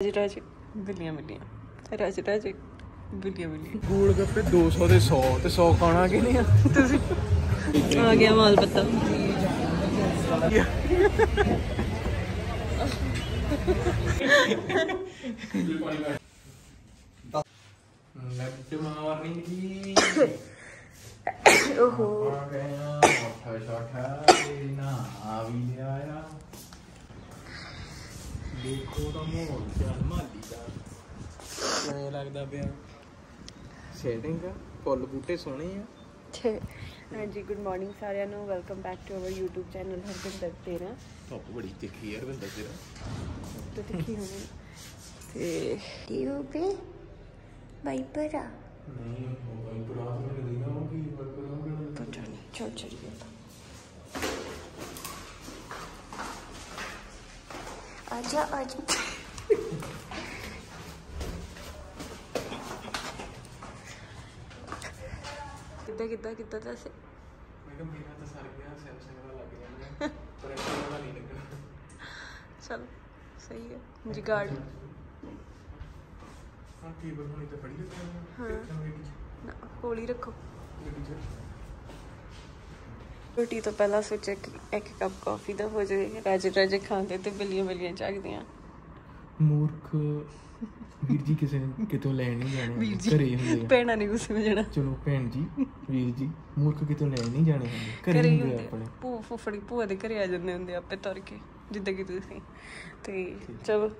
ਰਾਜ ਰਾਜ। ਬਿੱਲੀਆਂ ਬਿੱਲੀਆਂ। ਰਾਜ ਰਾਜ। ਬਿੱਲੀਆਂ ਬਿੱਲੀਆਂ। ਗੋਲ ਗੱਪੇ 200 ਦੇ 100 ਤੇ 100 ਖਾਣਾ ਕਿ ਨਹੀਂ ਆ? ਤੁਸੀਂ ਆ ਗਿਆ ਮਾਲ ਪੱਤਾ। ਲੈਫਟ ਮਾਰਨੀ ਜੀ ਓਹੋ। ਆ ਗਿਆ ਮੱਠਾ ਸ਼ਾਠਾ ਨਾ ਆ ਵੀ ਲਿਆ ਆ। ਦੇਖੋ ਤਾਂ ਮੋਲ ਚੱਲ ਮਾਲੀ ਦਾ। ਕਿਵੇਂ ਲੱਗਦਾ ਪਿਆ। ਸੈਟਿੰਗ ਆ ਫੁੱਲ ਬੂਟੇ ਸੋਹਣੇ ਆ। ਛੇ। ਹਾਂਜੀ ਗੁੱਡ ਮਾਰਨਿੰਗ ਸਾਰਿਆਂ ਨੂੰ। Welcome back to our YouTube channel Harginder ਤੇਰਾ। ਧੁੱਪ ਬੜੀ ਤਿੱਖੀ ਯਾਰ ਬੰਦਾ ਤੇਰਾ। ਤੇ ਦੇਖੀ ਹੋਣੀ ਤੇ ਟਿਊਬੇ ਵਾਈਪਰ ਆ? ਨਹੀਂ ਉਹ ਭਾਈ ਬਰਾਤ ਨੂੰ ਦੇਣਾ ਉਹ ਕੀ ਵਰਕ ਕਰਾਂਗੇ ਪਤਾ ਨਹੀਂ ਚਲ ਚਲੀਏ। ਆਜਾ ਅੱਜ ਕਿੱਦਾਂ ਕਿੱਦਾਂ ਕਿੱਦਾਂ ਦੱਸੇ ਮੈਂ ਕਿਹਾ ਮੇਰਾ ਤਾਂ ਸਰ ਗਿਆ ਸੈਮਸੰਗ ਦਾ ਲੱਗ ਜਾਣਾ ਪਰ ਐਪਲ ਵਾਲਾ ਨਹੀਂ ਲੱਗਣਾ ਚਲ ਸਹੀ ਹੈ ਜਿਗਾੜ ਹਾਂ ਕੇਬਲ ਹੋਣੀ ਤਾਂ ਫੜੀ ਲੱਗਣਾ ਹਾਂ। ਕੋਲੀ ਰੱਖੋ। ਰੋਟੀ ਤੋਂ ਪਹਿਲਾਂ ਸੋਚਿਆ ਕਿ ਇੱਕ ਕੱਪ ਕਾਫੀ ਦਾ ਹੋ ਜਾਵੇ। ਰਾਜੇ ਰਾਜੇ ਖਾਂਦੇ ਤੇ ਬਿੱਲੀਆਂ ਬਿੱਲੀਆਂ ਜਾਗਦੀਆਂ। ਮੂਰਖ। ਵੀਰ ਜੀ ਕਿਸੇ ਨੇ ਕਿਤੋਂ ਲੈਣ ਨਹੀਂ ਜਾਣੇ ਘਰੇ ਹੁੰਦੇ ਆ। ਭੈਣਾਂ ਨਹੀਂ ਗੁੱਸੇ ਵਿੱਚ ਜਾਣਾ। ਚਲੋ ਭੈਣ ਜੀ ਵੀਰ ਜੀ ਮੂਰਖ ਕਿਤੋਂ ਲੈਣ ਨਹੀਂ ਜਾਣੇ ਹੁੰਦੇ ਘਰੇ ਹੁੰਦੇ ਆਪਣੇ। ਭੂ ਫੁੱਫੜੀ ਭੂਆ ਦੇ ਘਰੇ ਆ ਜਾਂਦੇ ਹੁੰਦੇ ਆਪੇ ਤੁਰ ਕੇ ਜਿੱਦਾਂ ਕਿ ਤੁਸੀਂ। ਤੇ ਚਲੋ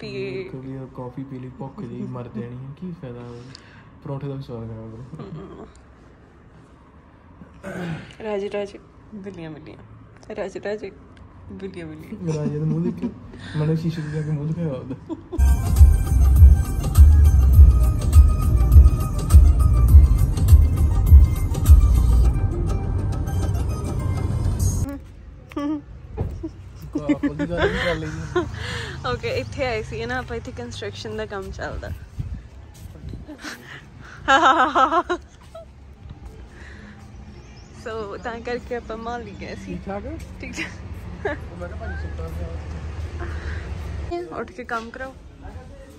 ਪੀਏ। ਉਹ ਕਾਫੀ ਪੀ ਲਈ ਭੁੱਖ ਜੀ ਮਰ ਜਾਣੀ ਹੈ ਕੀ ਫਾਇਦਾ? ਪਰੌਂਠੇ ਦਾ ਵੀ ਸਵਾਦ ਕਰਾਂਗੇ ਰਾਜੇ ਰਾਜੇ। ਬਿੱਲੀਆਂ ਬਿੱਲੀਆਂ ਰਾਜੇ ਰਾਜੇ। ਬਿੱਲੀਆਂ ਬਿੱਲੀਆਂ ਰਾਜੇ ਦਾ ਮੂੰਹ ਦੇਖਿਓ ਮਨੇ ਸ਼ੀਸ਼ੇ 'ਚ ਜਾ ਕੇ ਮੂੰਹ ਦਿਖਾਇਆ ਉਹਦਾ। ਦੀ ਓਕੇ ਇੱਥੇ ਆਏ ਸੀ ਨਾ? ਆਪਾਂ ਇੱਥੇ ਕੰਸਟਰਕਸ਼ਨ ਦਾ ਕੰਮ ਚੱਲਦਾ। ਸੋ ਤਾਂ ਕਰਕੇ ਆਪਾਂ ਮਾਲ ਲਈ ਗਏ ਸੀ। ਠੀਕ ਠਾਕ? ਠੀਕ ਪਿਆ ਉੱਠ ਕੇ ਕੰਮ ਕਰਾਓ।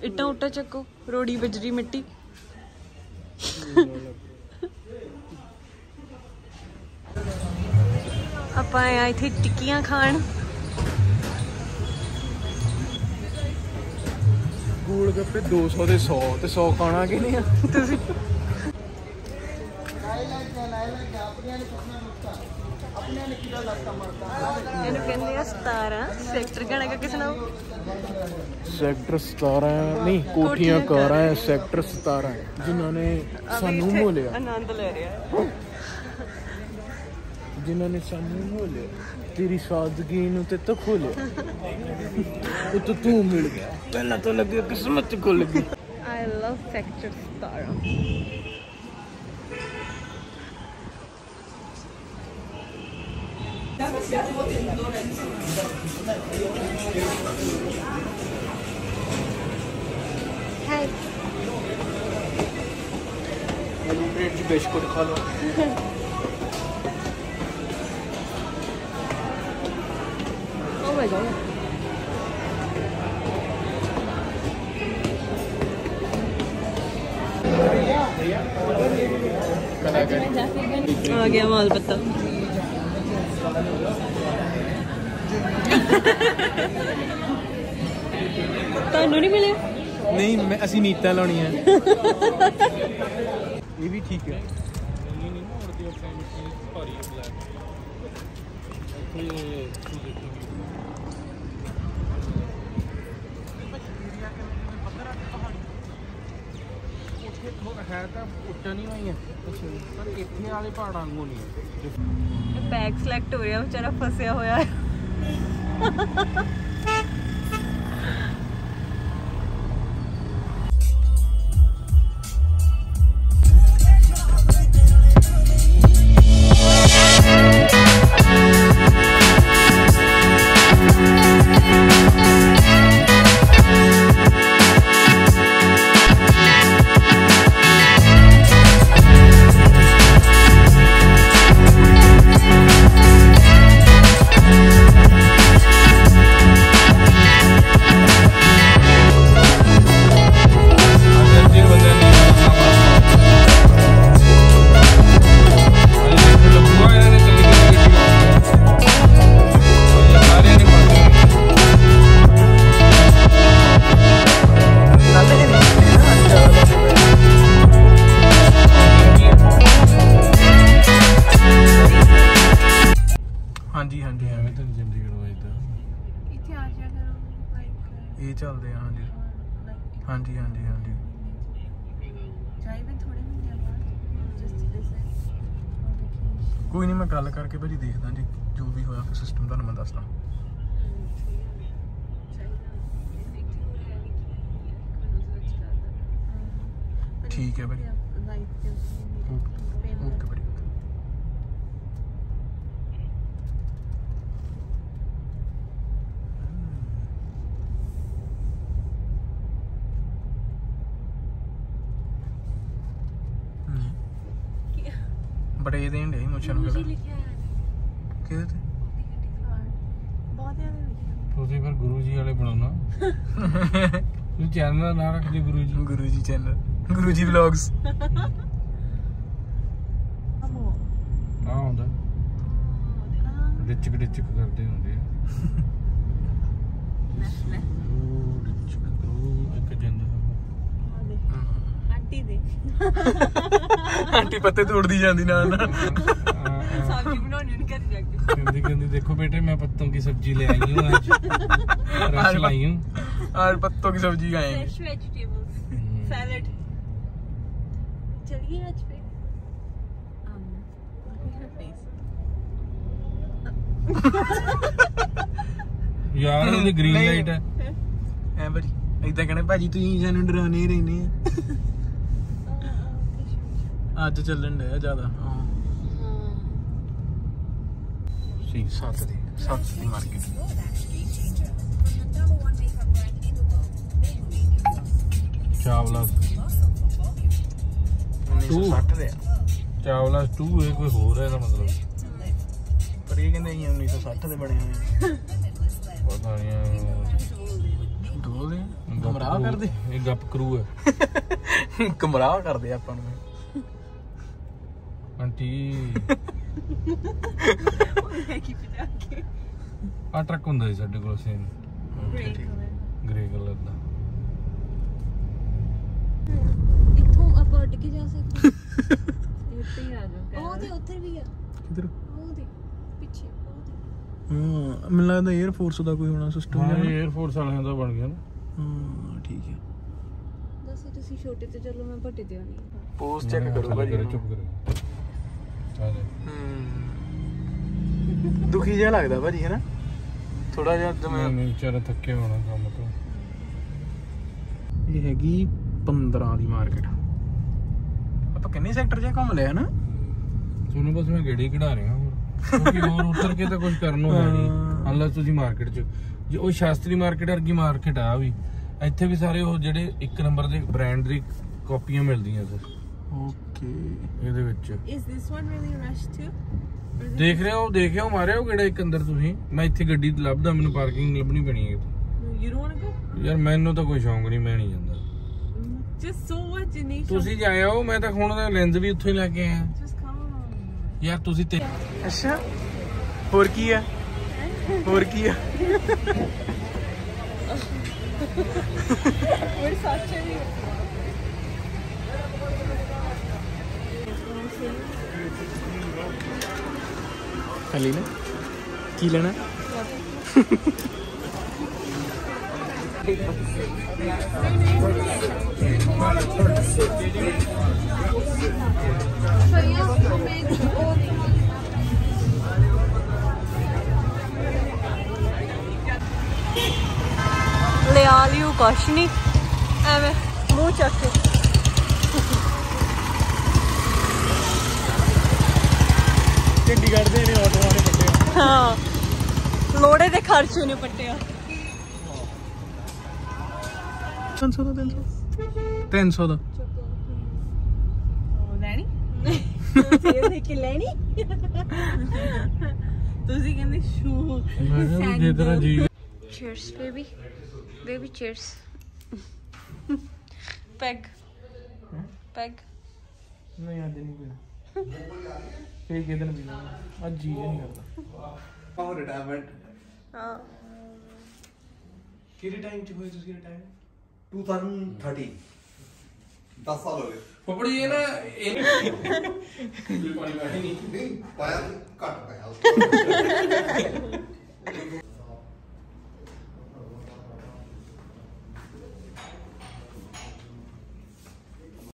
ਇੱਟਾਂ ਉੱਟਾਂ ਚੱਕੋ ਰੋੜੀ ਬਜਰੀ ਮਿੱਟੀ। ਆਪਾਂ ਆਏ ਆ ਇੱਥੇ ਟਿੱਕੀਆਂ ਖਾਣ। ਗੋਲ ਗੱਪੇ 200 ਦੇ 100 ਤੇ 100 ਖਾਣਾ ਕਿ ਨਹੀਂ ਤੁਸੀਂ ਇਹਨੂੰ ਕਹਿੰਦੇ ਆ 17 ਸੈਕਟਰ ਗਾਣਾ ਕਾ ਕਿਸ ਨਾਮ? ਸੈਕਟਰ 17 ਨਹੀਂ ਕੋਠੀਆਂ ਕਾਰਾਂ ਹੈ ਸੈਕਟਰ 17 ਜਿਨ੍ਹਾਂ ਨੇ ਸਾਨੂੰ ਮੋਲਿਆ। ਆਨੰਦ ਲੈ ਰਿਹਾ ਜਿਨ੍ਹਾਂ ਨੇ ਸਾਨੂੰ ਮੋਲਿਆ। ਤੇਰੀ ਸਾਦਗੀ ਨੂੰ ਤੇ ਤੋ ਖੋਲਿਆ। ਉਹ ਤਾਂ ਤੂੰ ਮਿਲ ਗਿਆ। ਪਹਿਲਾਂ ਤਾਂ ਲੱਗਿਆ ਕਿਸਮਤ ਖੁੱਲ ਗਈ। ਆਈ ਲਵ ਸੈਕਟਰ 17 ਮੈਨੂੰ ਬ੍ਰੈਡ ਜੀ ਬਿਸਕੁਟ ਖਾ ਲਓ ਓ ਮਾਈ ਗॉड ਕਲਾਕਾਰੀ ਆ ਗਿਆ ਮਾਲ ਪੱਤਾ ਤੁਹਾਨੂੰ ਨਹੀਂ ਮਿਲਿਆ ਨਹੀਂ ਮੈਂ ਅਸੀਂ ਨੀਤਾਂ ਠੀਕ ਹੈ ਨਹੀਂ ਨਹੀਂ ਉੜਦੀ ਆਪਣੀ ਮਿੱਟੀ ਭਾਰੀ ਹੈ ਬਲੈਕ ਇੱਥੇ ਤੂੰ ਦੇਖੀ ਹੈ ਤਾਂ ਉੱਚਾ ਨਹੀਂ ਹੋਈਆਂ ਪਰ ਇੱਥੇ ਵਾਲੇ ਪਹਾੜਾਂ ਵਾਂਗੂ ਨਹੀਂ ਹੈ ਬੈਗ ਸਿਲੈਕਟ ਹੋ ਰਿਹਾ ਵਿਚਾਰਾ ਫਸਿਆ ਹੋਇਆ ਹੈ ਇਹ ਚੱਲਦੇ ਆ ਹਾਂਜੀ। ਹਾਂਜੀ ਹਾਂਜੀ ਹਾਂਜੀ। ਕੋਈ ਨਹੀਂ ਮੈਂ ਗੱਲ ਕਰਕੇ ਭਾਜੀ ਦੇਖਦਾ ਜੀ ਜੋ ਵੀ ਹੋਇਆ ਫਿਰ ਸਿਸਟਮ ਤੁਹਾਨੂੰ ਮੈਂ ਦੱਸਦਾ। ਠੀਕ ਹੈ ਭਾਜੀ ਓਕੇ ਭਾਜੀ ਬੜੇ ਦੇਣ ਦੇ ਮੋਸ਼ਨ ਕਿਹੜਾ ਕਿਹਦੇ ਤੇ? ਤੁਸੀਂ ਫਿਰ ਗੁਰੂ ਜੀ ਵਾਲੇ ਬਣਾਉਣਾ ਤੁਸੀਂ ਚੈਨਲ ਦਾ ਨਾਮ ਰੱਖ ਦਿਓ ਗੁਰੂ ਜੀ। ਗੁਰੂ ਜੀ ਚੈਨਲ। ਗੁਰੂ ਜੀ ਵਲੌਗਸ। ਆ ਹੁੰਦਾ। ਡਿਚਕ ਡਿਚਕ ਕਰਦੇ ਹੁੰਦੇ ਆ ਉਹ ਡਿਚਕ ਕਰੋ ਇੱਕ ਜਿੰਦ ਆਂਟੀ ਪੱਤੇ ਤੋੜਦੀ ਜਾਂਦੀ ਨਾਲ ਨਾਲ। ਸਬਜ਼ੀ ਬਣਾਉਣੀ ਉਹਨੇ ਘਰ ਜਾ ਕਹਿੰਦੀ ਦੇਖੋ ਬੇਟੇ ਸਬਜ਼ੀ ਲੈ ਆਈ ਹੂੰ ਅੱਜ। ਰਸ ਲਾਈ ਹੂੰ। ਆਰ ਪੱਤੋਂ ਕੀ ਸਬਜ਼ੀ ਆਏ ਫਰੈਸ਼ ਵੈਜੀਟੇਬਲਸ ਸੈਲਡ ਚਲਿਏ ਅੱਜ ਫੇ ਯਾਰ ਇਹਦੀ ਗ੍ਰੀਨ ਲਾਈਟ ਹੈ? ਐ ਇਦਾਂ ਕਹਿੰਦੇ ਭਾਜੀ ਤੁਸੀਂ ਸਾਨੂੰ ਡਰਾਉਣੇ ਰਹਿੰਦੇ ਆ। ਅੱਜ ਚੱਲਣ ਡਿਆ ਜ਼ਿਆਦਾ ਸੀ ਸੱਤ ਦੀ ਸੱਤ ਦੀ ਮਾਰਕੀਟ ਚਾਵਲਾ। 1960 ਦੇ ਆ। ਚਾਵਲਾ 2 ਇਹ ਕੋਈ ਹੋਰ ਹੈ ਇਹਦਾ ਮਤਲਬ? ਪਰ ਇਹ ਕਹਿੰਦੇ ਅਸੀਂ 1960 ਦੇ ਬਣੇ ਹੋਏ ਪਤਾ ਨਹੀਂ ਕਰਦੇ। ਇਹ ਗੱਪ ਕਰੂ ਹੈ। ਗਮਰਾਹ ਕਰਦੇ ਆਪਾਂ ਨੂੰ। ਆਂਟੀ। ਆ ਟਰੱਕ ਹੁੰਦਾ ਸੀ ਸਾਡੇ ਕੋਲ ਸੇਮ ਗ੍ਰੇ ਕਲਰ ਦਾ। ਇੱਥੋਂ ਆਪਾਂ ਅੱਡ ਕੇ ਜਾ ਸਕਦੇ ਇੱਥੇ ਹੀ ਆ ਜਾਓ ਉਹ ਤੇ ਉੱਧਰ ਵੀ ਆ। ਕਿਧਰ? ਹਾਂ ਮੈਨੂੰ ਲੱਗਦਾ 에ਅਰ ਫੋਰਸ ਦਾ ਕੋਈ ਹੋਣਾ ਸਿਸਟਮ ਹਾਂ 에ਅਰ ਫੋਰਸ ਵਾਲਿਆਂ ਦਾ ਬਣ ਗਿਆ ਨਾ। ਹਾਂ ਠੀਕ ਹੈ। ਦੱਸੋ ਤੁਸੀਂ ਛੋਟੇ ਤੇ ਚੱਲੋ ਮੈਂ ਵੱਡੇ ਤੇ ਆਣੀ ਪੋਸਟ ਚੈੱਕ ਕਰੋ ਭਾਜੀ ਚੁੱਪ ਕਰੋ ਜਾ। ਦੁਖੀ ਜਿਹਾ ਲੱਗਦਾ ਭਾਜੀ ਹੈ ਨਾ ਥੋੜਾ ਜਿਹਾ ਜਿਵੇਂ ਨਹੀਂ ਵਿਚਾਰਾ ਥੱਕੇ ਹੋਣਾ ਕੰਮ ਤੋਂ। ਇਹ ਹੈਗੀ 15 ਦੀ ਮਾਰਕੀਟ। ਆਪਾਂ ਕਿੰਨੇ ਸੈਕਟਰ ਜਿਹਾ ਘੁੰਮ ਲਿਆ ਨਾ ਤੁਹਾਨੂੰ ਬਸ ਮੈਂ ਗੇੜੀ ਕਢਾ ਰਿਹਾ ਹੋਰ। ਕਿਉਂਕਿ ਹੋਰ ਉੱਤਰ ਕੇ ਤਾਂ ਕੁਝ ਕਰਨ ਨੂੰ ਹੈ ਨਹੀਂ। ਅਨਲੈਸ ਤੁਸੀਂ ਮਾਰਕੀਟ 'ਚ। ਜੇ ਉਹ ਸ਼ਾਸਤਰੀ ਮਾਰਕੀਟ ਵਰਗੀ ਮਾਰਕੀਟ ਆ ਵੀ ਇੱਥੇ ਵੀ ਸਾਰੇ ਉਹ ਜਿਹੜੇ ਇੱਕ ਨੰਬਰ ਦੇ ਬ੍ਰਾਂਡ ਦੀ ਕਾਪੀਆਂ ਮਿਲਦੀਆਂ ਸਰ। ਓਕੇ। ਇਹਦੇ ਵਿੱਚ। Is this one really rush to ਦੇਖ ਰਹੇ ਹੋ ਦੇਖਿਓ ਮਾਰਿਓ ਕਿਹੜਾ ਇੱਕ ਅੰਦਰ ਤੁਸੀਂ? ਮੈਂ ਇੱਥੇ ਗੱਡੀ ਲੱਭਦਾ ਮੈਨੂੰ ਪਾਰਕਿੰਗ ਲੱਭਣੀ ਪੈਣੀ ਹੈ you don't want to go ਯਾਰ ਮੈਨੂੰ ਤਾਂ ਕੋਈ ਸ਼ੌਂਕ ਨਹੀਂ ਮੈਂ ਨਹੀਂ ਜਾਂਦਾ। ਜਸਟ ਸੋ ਵਾਟ ਜਨੀਸ਼ ਤੁਸੀਂ ਜਾਇਓ ਮੈਂ ਤਾਂ ਹੁਣ ਦਾ ਲੈਂਸ ਵੀ ਉੱਥੋਂ ਹੀ ਲੈ ਕੇ ਆਇਆ। ਜਸਟ ਕਮ ਯਾਰ ਤੁਸੀਂ ਤੇ ਅੱਛਾ। ਹੋਰ ਕੀ ਆ? ਹੋਰ ਕੀ ਆ? We're such a ਹਲੀ ਨਾ ਕੀ ਲੈਣਾ ਲਿਆ ਲਿਓ ਕੁਛ ਨਹੀਂ ਐਵੇਂ ਮੂੰਹ ਚੱਕ ਕੇ। ਚੰਡੀਗੜ੍ਹ ਦੇ ਨੇ ਆਟੋ ਵਾਲੇ ਕੱਟੇ ਹਾਂ। ਲੋੜੇ ਦੇ ਖਰਚੇ ਨੇ ਪੱਟਿਆ 300 ਦਾ 300 300 ਦਾ। ਲੈਣੀ? ਇਹ ਦੇਖ ਕੇ ਲੈਣੀ? ਤੁਸੀਂ ਕਹਿੰਦੇ ਸ਼ੂ। ਮੈਂ ਜੇ ਤੇਰਾ ਜੀ Cheers, baby. Baby, cheers. Peg peg ਨਹੀਂ ਅੱਜ ਨਹੀਂ ਪੀਣਾ ਇਹ ਕਿਦਨ ਪੀ ਲਾਂਗੇ ਅੱਜ ਜੀ ਨਹੀਂ ਕਰਦਾ। ਆਹ ਰਿਟਾਇਰਮੈਂਟ ਹਾਂ। ਕਿਹੜੇ ਟਾਈਮ ਚ ਹੋਏ ਤੁਸੀਂ ਰਿਟਾਇਰ 2013 10 ਸਾਲ ਹੋ ਗਏ। ਫਪੜੀ ਇਹ ਨਾ ਇਹ ਪਾਣੀ ਨਹੀਂ ਪਾਇਆ ਘੱਟ ਪਾਇਆ।